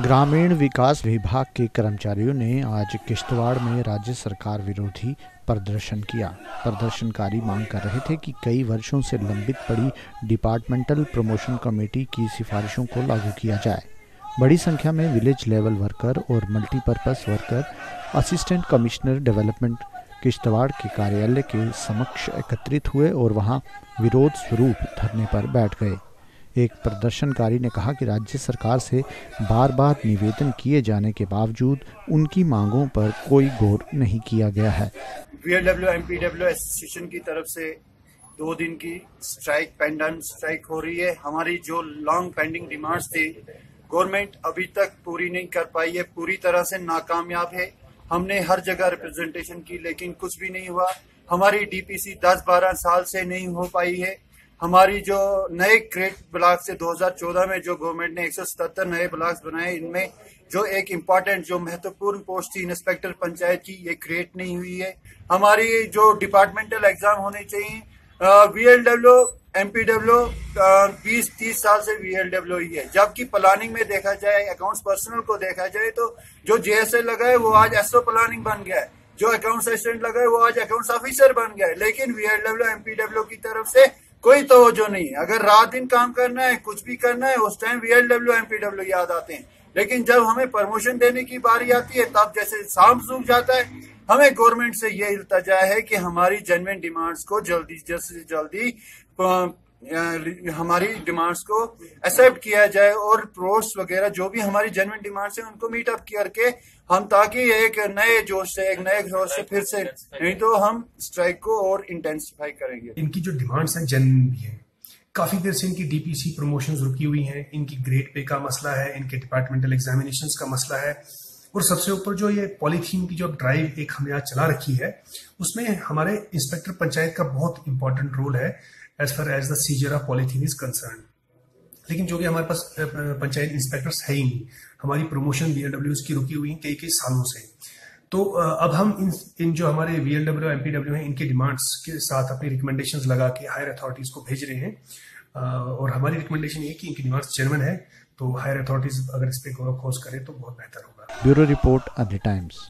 ग्रामीण विकास विभाग के कर्मचारियों ने आज किश्तवाड़ में राज्य सरकार विरोधी प्रदर्शन किया। प्रदर्शनकारी मांग कर रहे थे कि कई वर्षों से लंबित पड़ी डिपार्टमेंटल प्रमोशन कमेटी की सिफारिशों को लागू किया जाए। बड़ी संख्या में विलेज लेवल वर्कर और multipurpose worker, assistant commissioner development, Kishtwar के कार्यालय के समक्ष एकत्रित हुए और वहाँ विरोध स्वरूप धरने पर बैठ गए। एक प्रदर्शनकारी ने कहा कि राज्य सरकार से बार बार निवेदन किए जाने के बावजूद उनकी मांगों पर कोई गौर नहीं किया गया है। एसोसिएशन की तरफ़ से दो दिन की स्ट्राइक पेंडेंट स्ट्राइक हो रही है। हमारी जो लॉन्ग पेंडिंग डिमांड्स थी गवर्नमेंट अभी तक पूरी नहीं कर पाई है। पूरी तरह से नाकामयाब है। हमने हर जगह रिप्रेजेंटेशन की, लेकिन कुछ भी नहीं हुआ। हमारी डीपीसी 10-12 साल से नहीं हो पाई है। हमारी जो नए क्रेट ब्लॉक से 2014 में जो गवर्नमेंट ने एक नए ब्लॉक्स बनाए, इनमें जो एक इंपॉर्टेंट जो महत्वपूर्ण पोस्ट थी इंस्पेक्टर पंचायत की, ये क्रिएट नहीं हुई है। हमारी जो डिपार्टमेंटल एग्ज़ाम होने चाहिए वीएलडब्ल्यू एमपीडब्ल्यू बीस तीस साल से वीएलडब्ल्यू ही है। जबकि प्लानिंग में देखा जाए अकाउंट्स पर्सनल को देखा जाए तो जो जेएसए लगा है, वो आज एसओ प्लानिंग बन गया है। जो अकाउंट्स असिस्टेंट लगा है, वो आज अकाउंट्स ऑफिसर बन गया है। लेकिन वीएलडब्ल्यू एमपीडब्ल्यू की तरफ़ से कोई तोजो नहीं अगर रात दिन काम करना है, कुछ भी करना है, उस टाइम वीएलडब्ल्यू एमपीडब्ल्यू याद आते हैं। लेकिन जब हमें प्रमोशन देने की बारी आती है, तब जैसे शाम सूख जाता है, हमें गवर्नमेंट से ये इल्तजा है कि हमारी जनविन डिमांड्स को जल्दी, जल्द से जल्दी हमारी डिमांड्स को एक्सेप्ट किया जाए और प्रोस वगैरह जो भी हमारी जेनविन डिमांड्स है, उनको मीट अप करके हम ताकि एक नए जोश से, एक नए जोश से फिर से, नहीं तो हम स्ट्राइक को और इंटेंसिफाई करेंगे। इनकी जो डिमांड्स हैं जेनविन भी है, काफ़ी देर से इनकी डीपीसी प्रमोशन रुकी हुई हैं, इनकी ग्रेड पे का मसला है, इनके डिपार्टमेंटल एग्जामिनेशन का मसला है और सबसे ऊपर जो ये पॉलीथीन की जो ड्राइव एक हमने आज चला रखी है, उसमें हमारे इंस्पेक्टर पंचायत का बहुत इंपॉर्टेंट रोल है as far as the seizure of polythene is concern लेकिन जो कि हमारे पास पंचायत इंस्पेक्टर्स है ही नहीं। हमारी प्रमोशन बी की रुकी हुई कई कई सालों से। तो अब हम इन इन जो हमारे V L W M P W हैं, इनके डिमांड्स के साथ अपनी रिकमेंडेशन लगा के हायर अथॉरिटीज को भेज रहे हैं। और हमारी रिकमेंडेशन ये कि इनकी डिमांड्स चेयरमैन है तो हायर अथॉरिटीज अगर इस पर गौरव खोज करें तो बहुत बेहतर होगा। Bureau Report at the Times.